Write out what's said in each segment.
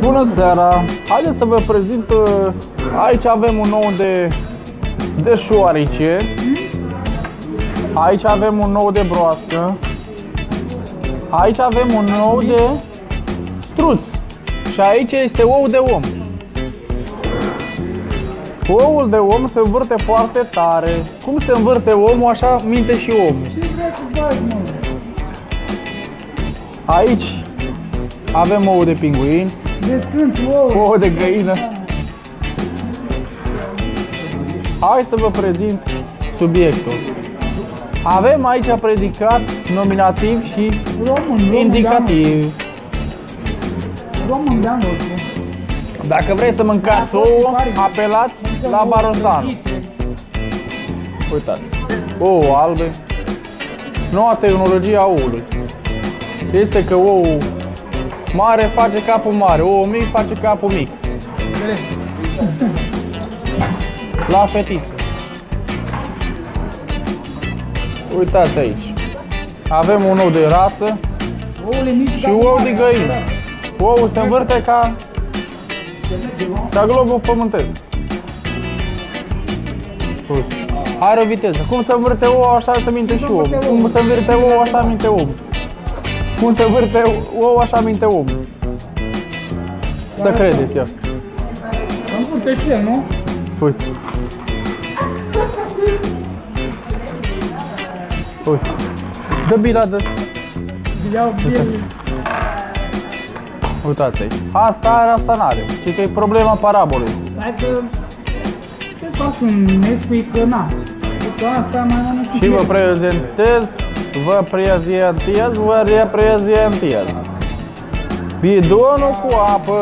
Bună seara! Haideți să vă prezint, uh, aici avem un nou de, de șoarice, aici avem un nou de broască, aici avem un nou de struț și aici este ou de om. Oul de om se învârte foarte tare. Cum se învârte omul, așa minte și omul. Ce vrei să faci, mă? Aici avem ou de pinguin, Descânti ouă. ou de găină. Hai să vă prezint subiectul. Avem aici predicat nominativ și Român, român indicativ. de-a- Român de-a nostru. Dacă vrei să mâncați ouă, apelați la Barosan. Uitați, ouă albe. Noua tehnologie a oului este că ouul mare face capul mare, ouă mic face capul mic. La fetiță. Uitați aici. Avem un ou de rață Ouăle mici și ou de găină. Ouul se învârte ca, ca globul pământesc. Uite. Are o viteză. Cum se învârte ouă, așa se minte și om. Cum se învârte ouă, așa minte om. Cum se învârte ouă, așa minte om. Să credeți, ia. Am pute și el, nu? Uite. Uite. Dă bila de... Iau el. Uitați aici. Asta are, asta n-are. Ce că e problema parabolei. Hai să... Ce să fac și un Nesquik, că na. Că asta mai mult nu Și vă prezentez, vă prezentez, vă reprezentez. Bidonul cu apă.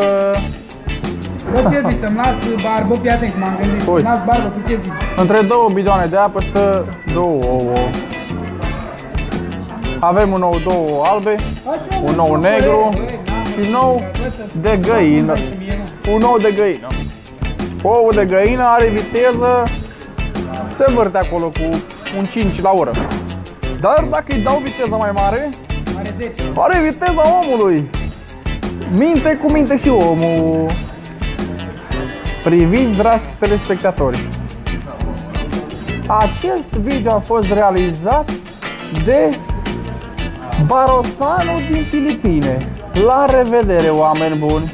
Bă, ce zici, să-mi las barbă? Fii atent, m-am gândit. Să-mi Uite. las barbă, tu ce zici? Între două bidoane de apă stă două ouă. Avem un nou două albe, Așa, Un mă, nou bă, negru e, e, n-am, și nou bă, să- de găină. Și mie, nu. Un ou de găină. Ouă de găină are viteză, se învârte acolo cu un 5 la oră. Dar dacă îi dau viteza mai mare, Are 10. are viteza omului. Minte cu minte și omul. Priviți, dragi telespectatori. Acest video a fost realizat de Barosanu din Filipine. La revedere, oameni buni!